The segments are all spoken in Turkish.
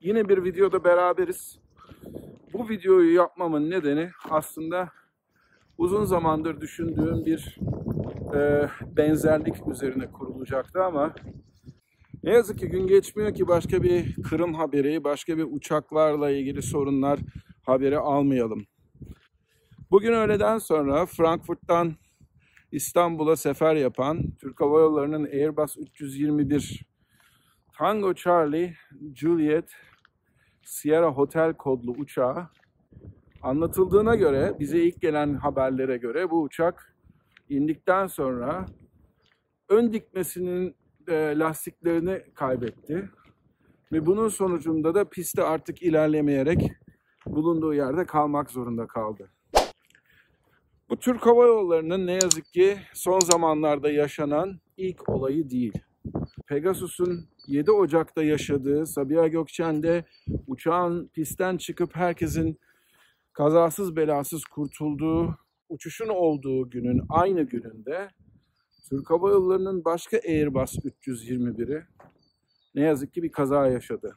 Yine bir videoda beraberiz. Bu videoyu yapmamın nedeni aslında uzun zamandır düşündüğüm bir e, benzerlik üzerine kurulacaktı ama ne yazık ki gün geçmiyor ki başka bir Kırım haberi, başka bir uçaklarla ilgili sorunlar haberi almayalım. Bugün öğleden sonra Frankfurt'tan İstanbul'a sefer yapan Türk Hava Yolları'nın Airbus 321 Tango Charlie Juliet Sierra Hotel kodlu uçağı anlatıldığına göre bize ilk gelen haberlere göre bu uçak indikten sonra ön dikmesinin e, lastiklerini kaybetti ve bunun sonucunda da pistte artık ilerlemeyerek bulunduğu yerde kalmak zorunda kaldı. Bu Türk Hava Yolları'nın ne yazık ki son zamanlarda yaşanan ilk olayı değil. Pegasus'un 7 Ocak'ta yaşadığı Sabiha Gökçen'de uçağın pistten çıkıp herkesin kazasız belasız kurtulduğu uçuşun olduğu günün aynı gününde Türk Hava Yolları'nın başka Airbus 321'i ne yazık ki bir kaza yaşadı.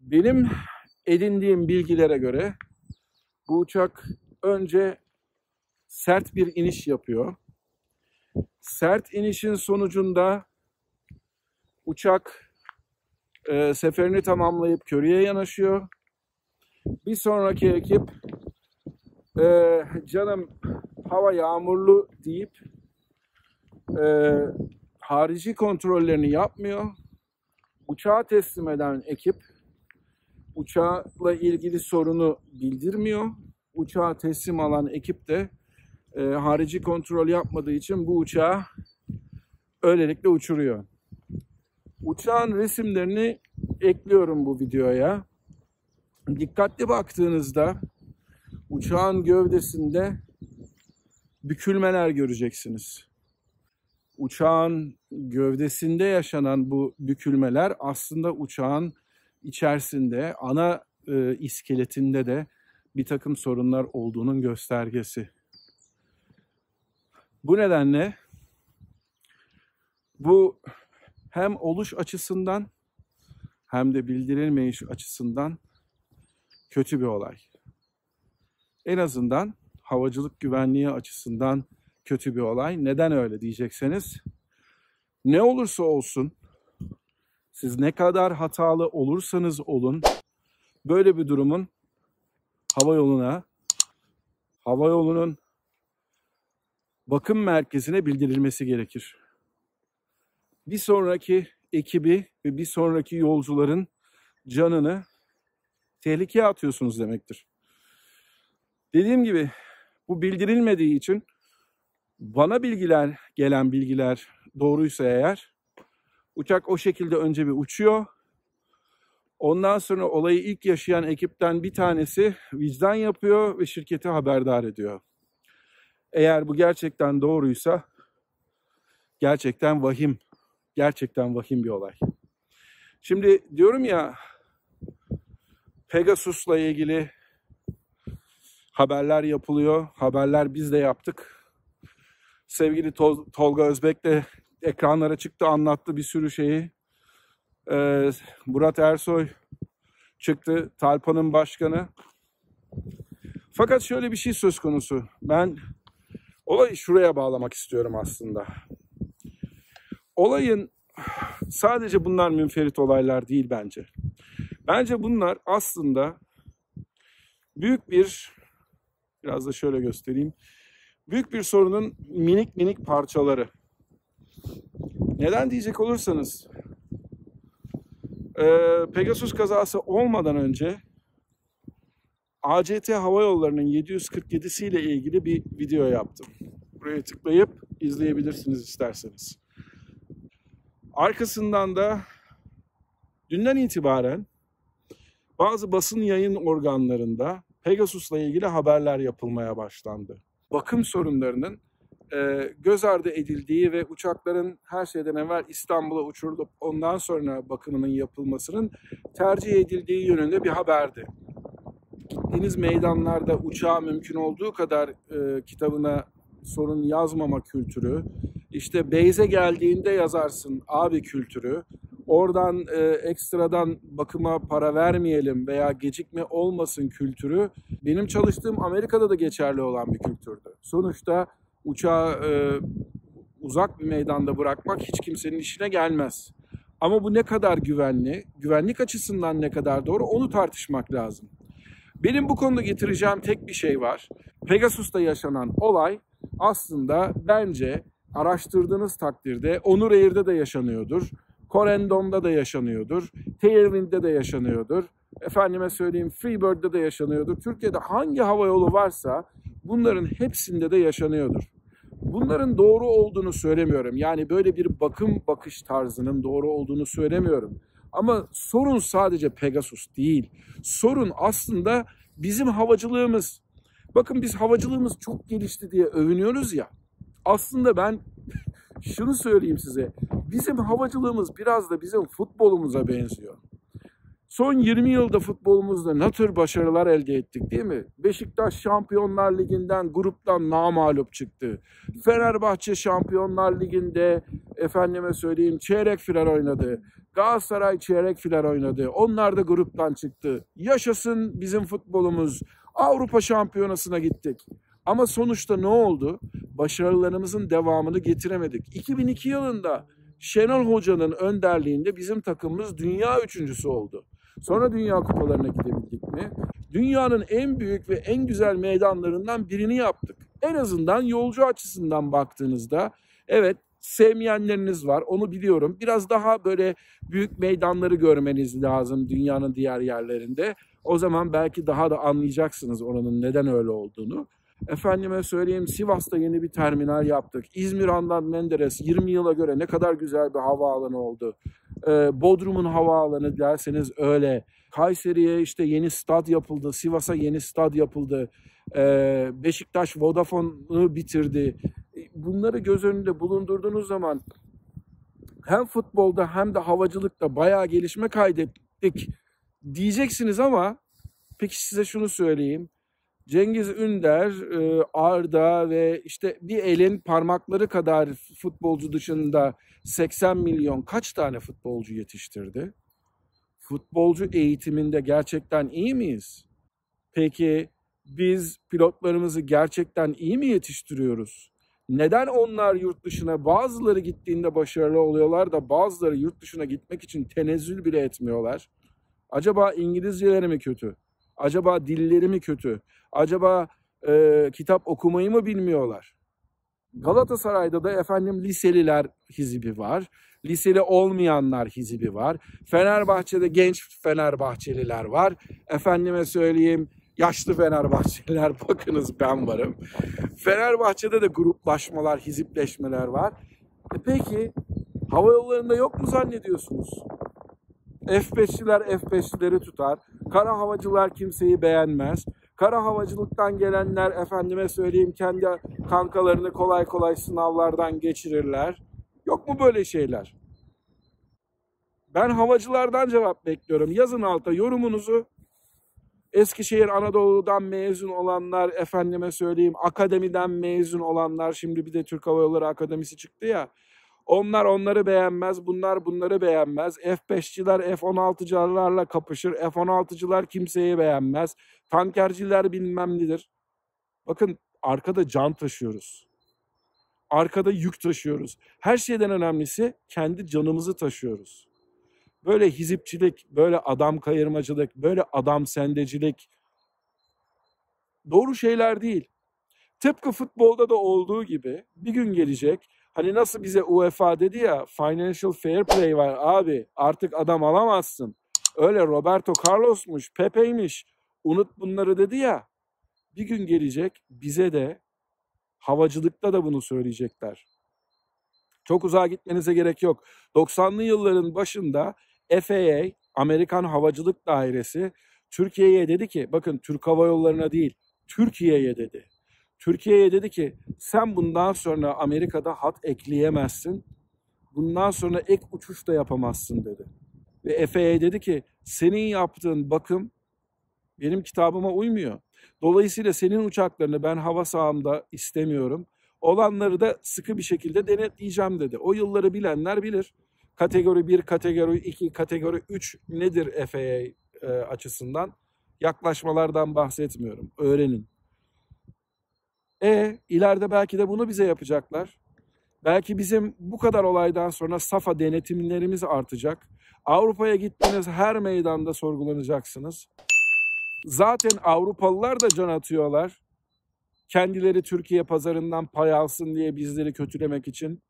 Benim edindiğim bilgilere göre bu uçak önce sert bir iniş yapıyor. Sert inişin sonucunda uçak e, seferini tamamlayıp körüye yanaşıyor. Bir sonraki ekip e, canım hava yağmurlu deyip e, harici kontrollerini yapmıyor. Uçağı teslim eden ekip uçakla ilgili sorunu bildirmiyor. Uçağı teslim alan ekip de e, harici kontrol yapmadığı için bu uçağı öylelikle uçuruyor. Uçağın resimlerini ekliyorum bu videoya. Dikkatli baktığınızda uçağın gövdesinde bükülmeler göreceksiniz. Uçağın gövdesinde yaşanan bu bükülmeler aslında uçağın içerisinde ana e, iskeletinde de bir takım sorunlar olduğunun göstergesi. Bu nedenle bu hem oluş açısından hem de bildirilmeyiş açısından kötü bir olay. En azından havacılık güvenliği açısından kötü bir olay. Neden öyle diyecekseniz ne olursa olsun siz ne kadar hatalı olursanız olun böyle bir durumun hava yoluna hava yolunun bakım merkezine bildirilmesi gerekir. Bir sonraki ekibi ve bir sonraki yolcuların canını tehlikeye atıyorsunuz demektir. Dediğim gibi bu bildirilmediği için bana bilgiler, gelen bilgiler doğruysa eğer uçak o şekilde önce bir uçuyor. Ondan sonra olayı ilk yaşayan ekipten bir tanesi vicdan yapıyor ve şirketi haberdar ediyor. Eğer bu gerçekten doğruysa gerçekten vahim, gerçekten vahim bir olay. Şimdi diyorum ya Pegasus'la ilgili haberler yapılıyor. Haberler biz de yaptık. Sevgili Tol Tolga Özbek de ekranlara çıktı anlattı bir sürü şeyi. Ee, Murat Ersoy çıktı. Talpa'nın başkanı. Fakat şöyle bir şey söz konusu. Ben olayı şuraya bağlamak istiyorum aslında. Olayın sadece bunlar münferit olaylar değil bence. Bence bunlar aslında büyük bir biraz da şöyle göstereyim. Büyük bir sorunun minik minik parçaları. Neden diyecek olursanız Pegasus kazası olmadan önce ACT Hava Yolları'nın 747'si ile ilgili bir video yaptım. Buraya tıklayıp izleyebilirsiniz isterseniz. Arkasından da dünden itibaren bazı basın yayın organlarında Pegasus'la ilgili haberler yapılmaya başlandı. Bakım sorunlarının e, göz ardı edildiği ve uçakların her şeyden evvel İstanbul'a uçurulup ondan sonra bakımının yapılmasının tercih edildiği yönünde bir haberdi. Gittiğiniz meydanlarda uçağa mümkün olduğu kadar e, kitabına sorun yazmama kültürü, işte Beyze geldiğinde yazarsın abi kültürü, oradan e, ekstradan bakıma para vermeyelim veya gecikme olmasın kültürü benim çalıştığım Amerika'da da geçerli olan bir kültürdü. Sonuçta uçağı e, uzak bir meydanda bırakmak hiç kimsenin işine gelmez. Ama bu ne kadar güvenli, güvenlik açısından ne kadar doğru onu tartışmak lazım. Benim bu konuda getireceğim tek bir şey var. Pegasus'ta yaşanan olay aslında bence araştırdığınız takdirde Onur Air'de de yaşanıyordur. Corendon'da da yaşanıyordur. Tailwind'de de yaşanıyordur. Efendime söyleyeyim Freebird'de de yaşanıyordur. Türkiye'de hangi hava yolu varsa bunların hepsinde de yaşanıyordur. Bunların doğru olduğunu söylemiyorum. Yani böyle bir bakım bakış tarzının doğru olduğunu söylemiyorum. Ama sorun sadece Pegasus değil. Sorun aslında bizim havacılığımız. Bakın biz havacılığımız çok gelişti diye övünüyoruz ya. Aslında ben şunu söyleyeyim size. Bizim havacılığımız biraz da bizim futbolumuza benziyor. Son 20 yılda futbolumuzda ne tür başarılar elde ettik değil mi? Beşiktaş Şampiyonlar Ligi'nden gruptan namalup çıktı. Fenerbahçe Şampiyonlar Ligi'nde efendime söyleyeyim çeyrek final oynadı. Galatasaray çeyrek final oynadı. Onlar da gruptan çıktı. Yaşasın bizim futbolumuz. Avrupa Şampiyonası'na gittik. Ama sonuçta ne oldu? Başarılarımızın devamını getiremedik. 2002 yılında Şenol Hoca'nın önderliğinde bizim takımımız dünya üçüncüsü oldu. Sonra dünya kupalarına gidebildik mi? Dünyanın en büyük ve en güzel meydanlarından birini yaptık. En azından yolcu açısından baktığınızda evet sevmeyenleriniz var onu biliyorum. Biraz daha böyle büyük meydanları görmeniz lazım dünyanın diğer yerlerinde. O zaman belki daha da anlayacaksınız oranın neden öyle olduğunu. Efendime söyleyeyim Sivas'ta yeni bir terminal yaptık. İzmir Andan Menderes 20 yıla göre ne kadar güzel bir havaalanı oldu. Ee, Bodrum'un havaalanı derseniz öyle. Kayseri'ye işte yeni stad yapıldı. Sivas'a yeni stad yapıldı. Ee, Beşiktaş Vodafone'u bitirdi. Bunları göz önünde bulundurduğunuz zaman hem futbolda hem de havacılıkta bayağı gelişme kaydettik diyeceksiniz ama peki size şunu söyleyeyim. Cengiz Ünder, e, Arda ve işte bir elin parmakları kadar futbolcu dışında 80 milyon kaç tane futbolcu yetiştirdi? Futbolcu eğitiminde gerçekten iyi miyiz? Peki biz pilotlarımızı gerçekten iyi mi yetiştiriyoruz? Neden onlar yurt dışına bazıları gittiğinde başarılı oluyorlar da bazıları yurt dışına gitmek için tenezzül bile etmiyorlar? Acaba İngilizceleri mi kötü? Acaba dilleri mi kötü? Acaba e, kitap okumayı mı bilmiyorlar? Galatasaray'da da efendim liseliler hizibi var. Liseli olmayanlar hizibi var. Fenerbahçe'de genç Fenerbahçeliler var. Efendime söyleyeyim yaşlı Fenerbahçeliler bakınız ben varım. Fenerbahçe'de de gruplaşmalar, hizipleşmeler var. E peki hava yollarında yok mu zannediyorsunuz? F5'liler F5'lileri tutar. Kara havacılar kimseyi beğenmez. Kara havacılıktan gelenler efendime söyleyeyim kendi kankalarını kolay kolay sınavlardan geçirirler. Yok mu böyle şeyler? Ben havacılardan cevap bekliyorum. Yazın alta yorumunuzu. Eskişehir Anadolu'dan mezun olanlar, efendime söyleyeyim akademiden mezun olanlar, şimdi bir de Türk Hava Yolları Akademisi çıktı ya. Onlar onları beğenmez, bunlar bunları beğenmez. F5'ciler F-16'cılarla kapışır. F-16'cılar kimseyi beğenmez. Tankerciler bilmem nedir. Bakın arkada can taşıyoruz. Arkada yük taşıyoruz. Her şeyden önemlisi kendi canımızı taşıyoruz. Böyle hizipçilik, böyle adam kayırmacılık, böyle adam sendecilik doğru şeyler değil. Tıpkı futbolda da olduğu gibi bir gün gelecek Hani nasıl bize UEFA dedi ya financial fair play var abi artık adam alamazsın. Öyle Roberto Carlos'muş, Pepe'ymiş unut bunları dedi ya. Bir gün gelecek bize de havacılıkta da bunu söyleyecekler. Çok uzağa gitmenize gerek yok. 90'lı yılların başında FAA, Amerikan Havacılık Dairesi Türkiye'ye dedi ki bakın Türk Hava Yolları'na değil Türkiye'ye dedi. Türkiye'ye dedi ki sen bundan sonra Amerika'da hat ekleyemezsin. Bundan sonra ek uçuş da yapamazsın dedi. Ve FAA dedi ki senin yaptığın bakım benim kitabıma uymuyor. Dolayısıyla senin uçaklarını ben hava sahamda istemiyorum. Olanları da sıkı bir şekilde denetleyeceğim dedi. O yılları bilenler bilir. Kategori 1, kategori 2, kategori 3 nedir FAA e, açısından? Yaklaşmalardan bahsetmiyorum. Öğrenin. E ileride belki de bunu bize yapacaklar. Belki bizim bu kadar olaydan sonra SAFA denetimlerimiz artacak. Avrupa'ya gittiniz her meydanda sorgulanacaksınız. Zaten Avrupalılar da can atıyorlar. Kendileri Türkiye pazarından pay alsın diye bizleri kötülemek için.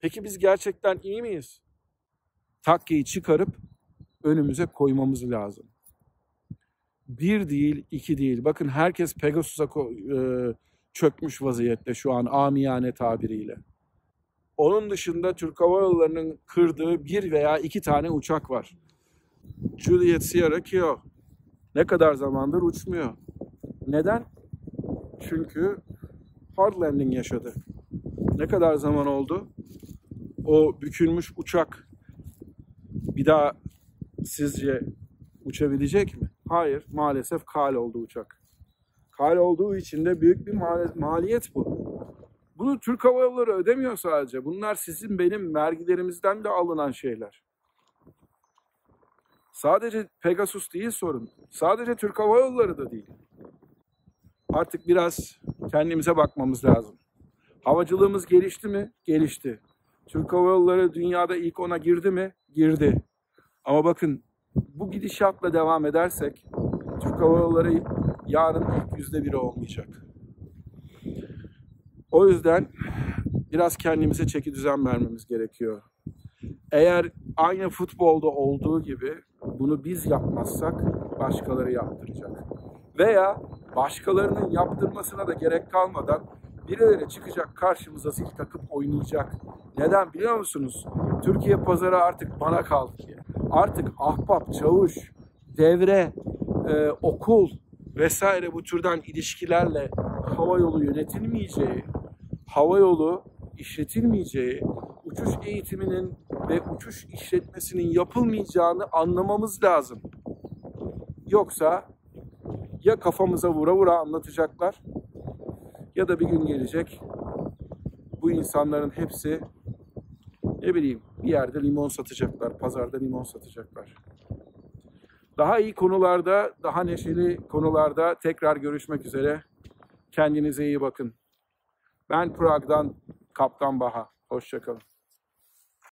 Peki biz gerçekten iyi miyiz? Takkeyi çıkarıp önümüze koymamız lazım. Bir değil, iki değil. Bakın herkes Pegasus'a e, çökmüş vaziyette şu an amiyane tabiriyle. Onun dışında Türk Hava Yolları'nın kırdığı bir veya iki tane uçak var. Juliet Sierra Kilo. Ne kadar zamandır uçmuyor. Neden? Çünkü hard landing yaşadı. Ne kadar zaman oldu? O bükülmüş uçak bir daha sizce uçabilecek mi? Hayır, maalesef kal oldu uçak. Kal olduğu için de büyük bir mali- maliyet bu. Bunu Türk Hava Yolları ödemiyor sadece. Bunlar sizin benim vergilerimizden de alınan şeyler. Sadece Pegasus değil sorun. Sadece Türk Hava Yolları da değil. Artık biraz kendimize bakmamız lazım. Havacılığımız gelişti mi? Gelişti. Türk Hava Yolları dünyada ilk ona girdi mi? Girdi. Ama bakın bu gidişatla devam edersek Türk Hava Yolları yarın ilk yüzde biri olmayacak. O yüzden biraz kendimize çeki düzen vermemiz gerekiyor. Eğer aynı futbolda olduğu gibi bunu biz yapmazsak başkaları yaptıracak. Veya başkalarının yaptırmasına da gerek kalmadan birileri çıkacak karşımıza zil takıp oynayacak. Neden biliyor musunuz? Türkiye pazarı artık bana kaldı ki. Artık ahbap, çavuş, devre, e, okul vesaire bu türden ilişkilerle hava yolu yönetilmeyeceği, hava yolu işletilmeyeceği, uçuş eğitiminin ve uçuş işletmesinin yapılmayacağını anlamamız lazım. Yoksa ya kafamıza vura vura anlatacaklar ya da bir gün gelecek bu insanların hepsi ne bileyim bir yerde limon satacaklar, pazarda limon satacaklar. Daha iyi konularda, daha neşeli konularda tekrar görüşmek üzere. Kendinize iyi bakın. Ben Prag'dan Kaptan Baha. Hoşçakalın.